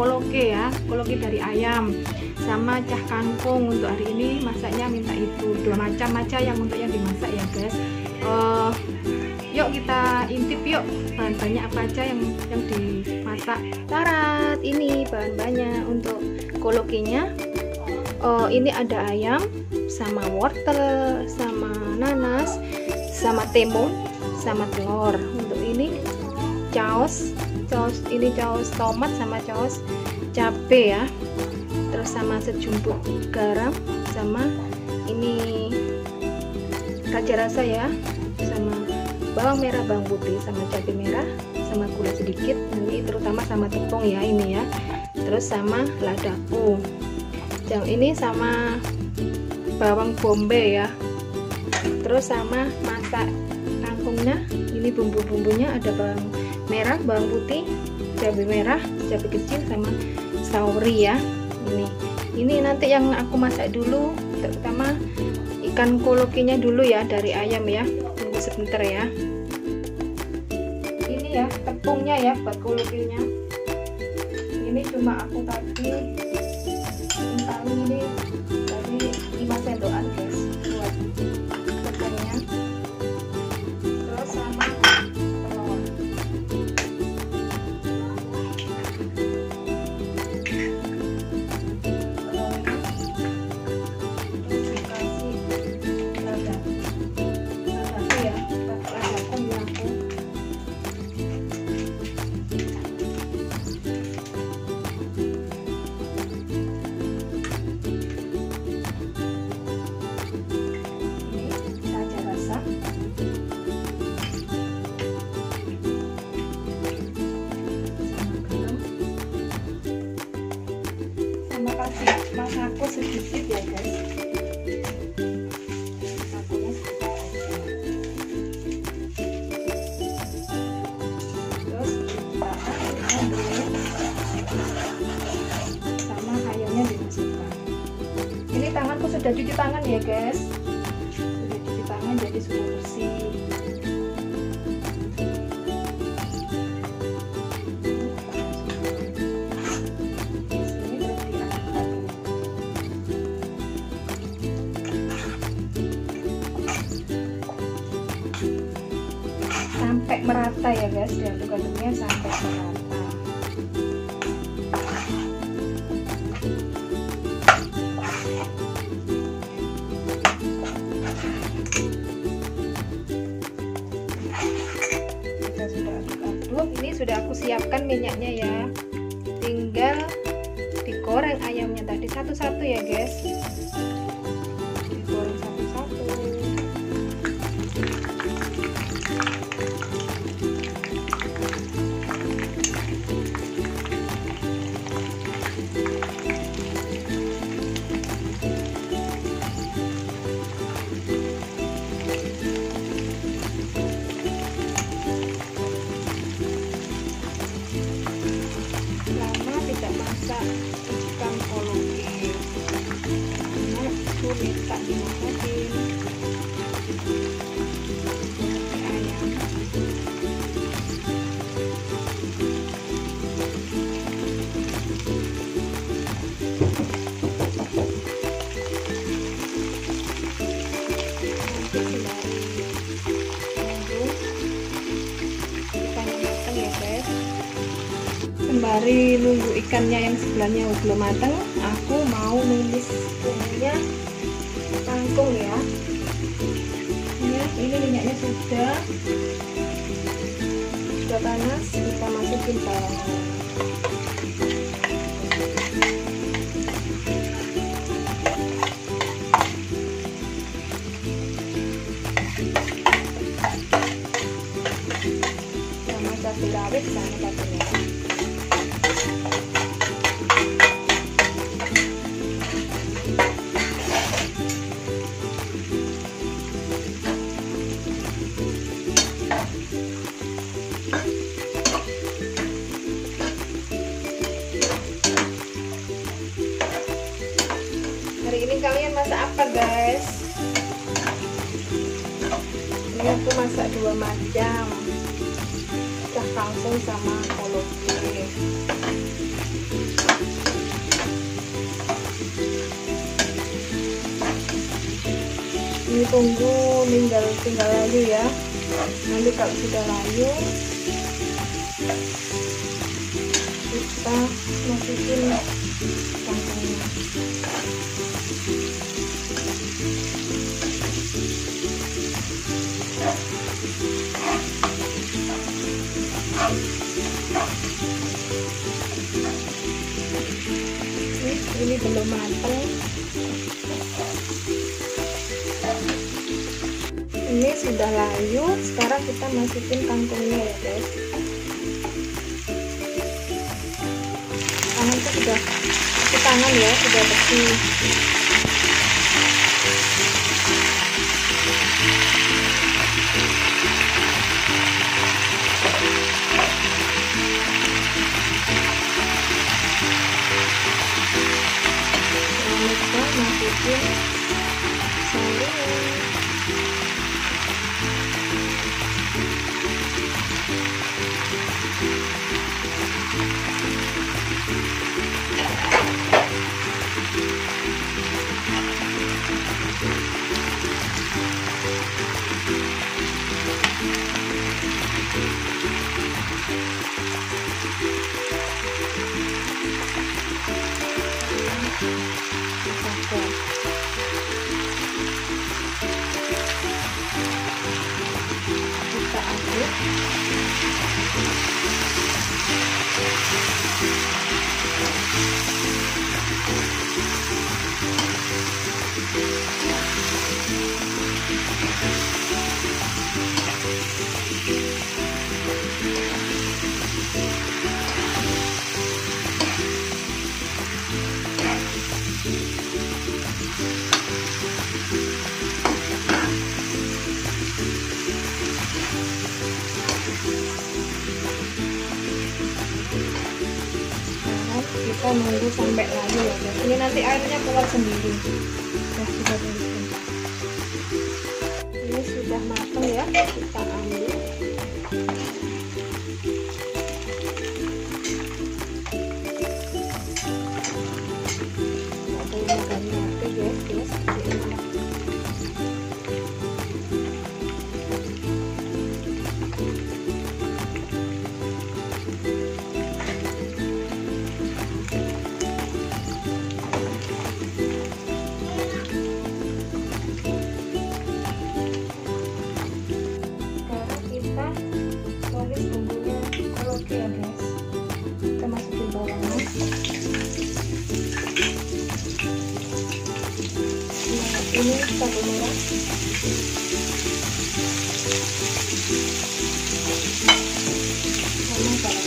koloke ya Koloke dari ayam Sama cah kangkung untuk hari ini masaknya minta itu. Dua macam aja yang untuk yang dimasak ya guys. Uh, Yuk kita intip yuk bahan-bahannya apa aja yang yang dimasak. Tarat ini bahan-bahannya untuk kolokenya uh, Ini ada ayam sama wortel sama nanas sama timun sama telur. Untuk ini caos caos ini caos tomat sama caos cabe ya. Terus sama sejumput garam sama ini raja rasa ya. Sama bawang merah bawang putih sama cabai merah sama gula sedikit. Ini terutama sama tepung ya ini ya. Terus sama ladaku. Yang ini sama bawang bombay ya. Terus sama masak kangkungnya. Ini bumbu-bumbunya ada bawang merah bawang putih cabai merah cabai kecil sama sauri ya. Ini. Ini nanti yang aku masak dulu terutama ikan kolokinya dulu ya dari ayam ya. Tunggu sebentar ya. Ini ya tepungnya ya buat kolokinya. Ini cuma aku tadi ini masako sedikit ya guys. Ini tanganku sudah cuci tangan ya guys. Sudah cuci tangan jadi sudah bersih sampai merata ya guys. Diaduk-aduknya sampai merata. Kita sudah aduk-aduk. Ini sudah aku siapkan minyaknya ya. Tinggal digoreng ayamnya tadi satu-satu ya guys sembari nunggu ikannya ya yang sebelahnya belum matang aku mau nulis bumbunya kangkung ya. Ini, ini minyaknya sudah. Sudah panas kita masukin bawang dua macam. kangkung sama koloke ini tunggu tinggal tinggal layu ya nanti kalau sudah layu kita masukin sekarang kita masukin kangkungnya ya guys. Tangan tuh sudah cuci tangan ya sudah bersih. Jangan lupa masukin sayur kita nunggu sampai layu ya guys ini nanti airnya keluar sendiri. Ya sudah dari ini sudah matang ya kita ambil ini cabai merah sama bawang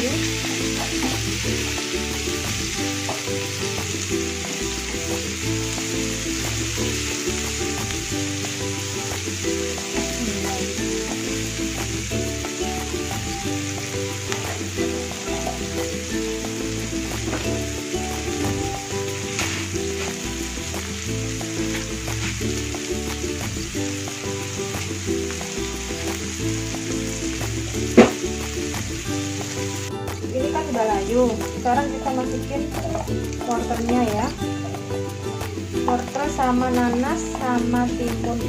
putih sekarang kita masukin wortelnya ya. Wortel sama nanas sama timun.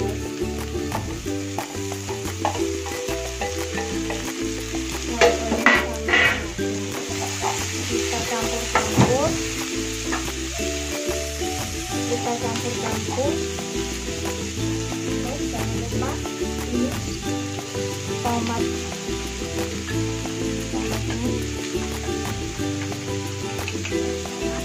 Nanasnya. kita campur-campur kita campur-campur jangan lupa tomat. Tomatnya Thank you.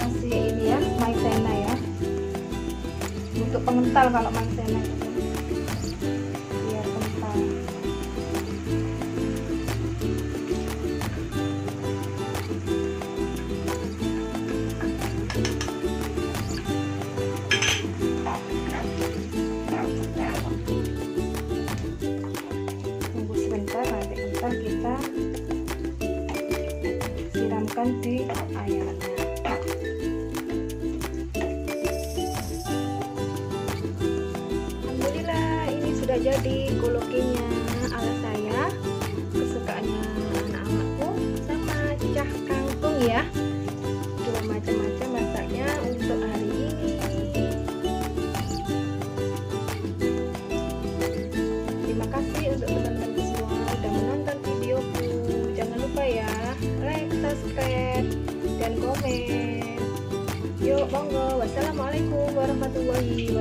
kasih ini ya maizena ya. Untuk pengental kalau maizena itu. masukkan di ayamnya Alhamdulillah ini sudah jadi kolokinya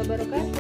wabarakatuh